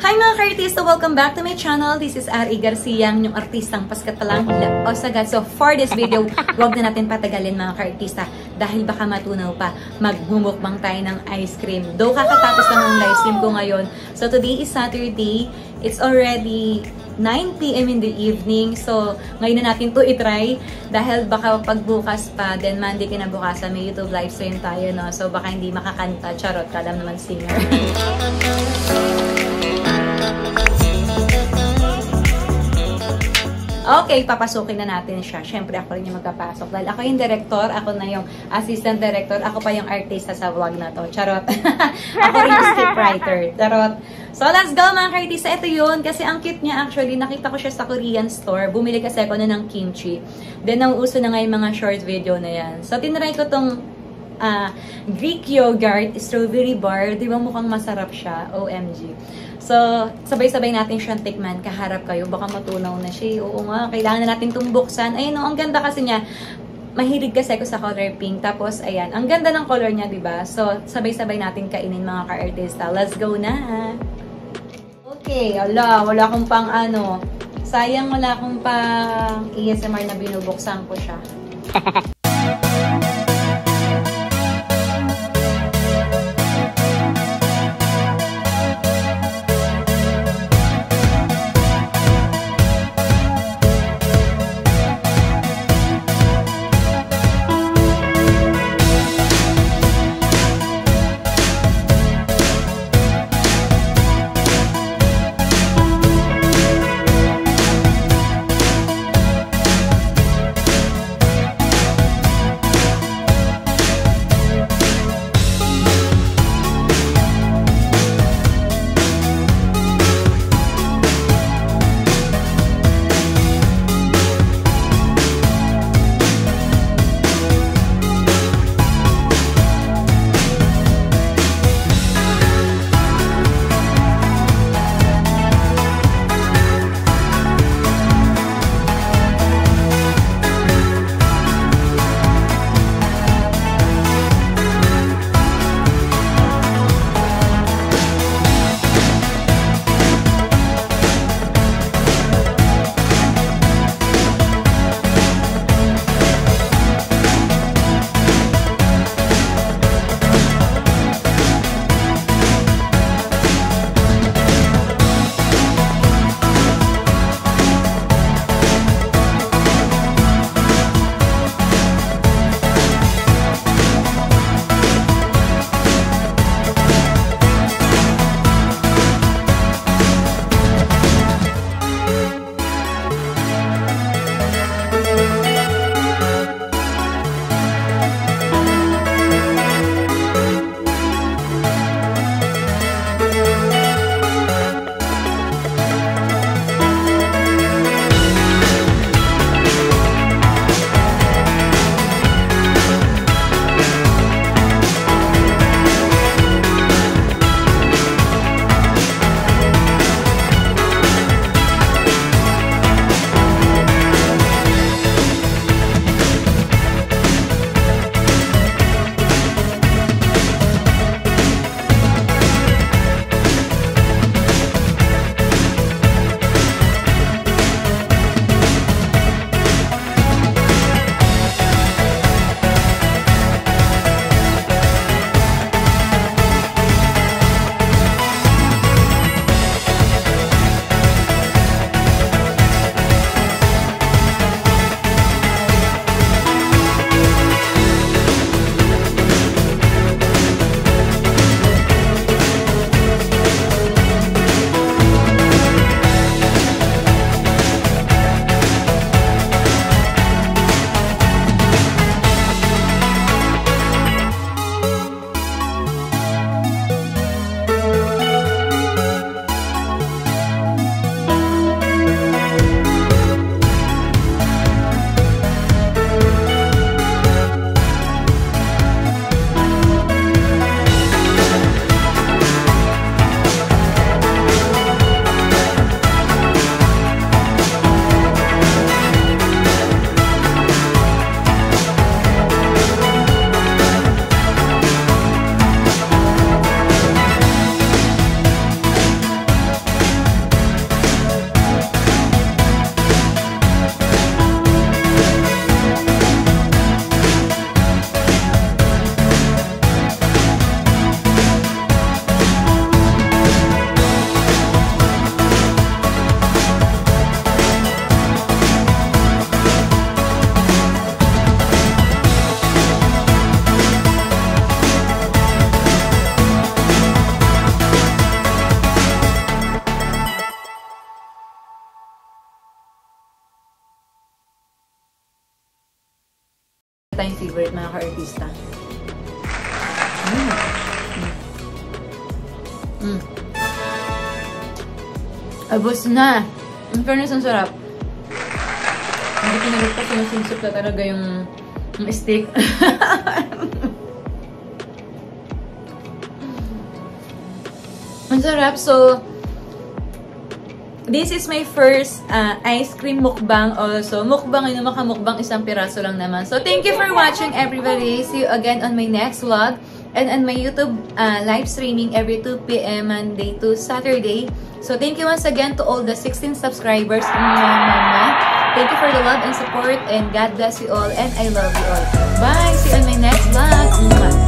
Hi mga ka-artista! Welcome back to my channel. This is Ari Garcia, yung artistang paskat pa lang hila o sagad. So for this video, huwag na natin patagalin mga ka-artista dahil baka matunaw pa. Magmumukbang tayo ng ice cream. Though kakatapos lang ng live stream ko ngayon. So today is Saturday. It's already 9pm in the evening. So, ngayon na natin to itry dahil baka pagbukas pa, then Monday kinabukasan, may YouTube live stream tayo, no? So, baka hindi makakanta. Charot, kalam naman singer. Okay, papasukin na natin siya. Siyempre, ako rin yung magpapasok. Dahil ako yung director, ako na yung assistant director, ako pa yung artista sa vlog na to. Charot. ako rin yung scriptwriter. Charot. So, let's go mga artista. Ito yun. Kasi ang cute niya actually. Nakita ko siya sa Korean store. Bumili kasi ako na ng kimchi. Then, ang uso na nga yung mga short video na yan. So, tinry ko tong uh, Greek yogurt, strawberry bar. Di ba mukhang masarap siya? OMG. So, sabay-sabay natin siyang tikman. Kaharap kayo. Baka matunaw na siya. Oo nga, kailangan na natin itong buksan. Ayun, no, ang ganda kasi niya. Mahilig kasi ako sa color pink. Tapos, ayan. Ang ganda ng color niya, di ba? So, sabay-sabay natin kainin mga ka-artista. Let's go na! Okay, ala, wala akong pang ano. Sayang wala akong pang ASMR na binubuksan ko siya. all-time favorite mga ka-artista. Mm. Mm. Abos na. In fairness, ang sarap. Hindi pinalit pa sinusinsip na talaga yung, yung steak. ang sarap. So, This is my first uh, ice cream mukbang also. Mukbang, yun makamukbang isang piraso lang naman. So, thank you for watching everybody. See you again on my next vlog. And on my YouTube uh, live streaming every 2 p.m. Monday to Saturday. So, thank you once again to all the 16 subscribers. Thank you for the love and support. And God bless you all. And I love you all. Bye! See you on my next vlog.